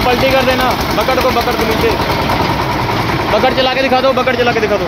पलटी कर देना। बकट को बकट को नीचे। बकट चला के दिखा दो बकट चला के दिखा दो।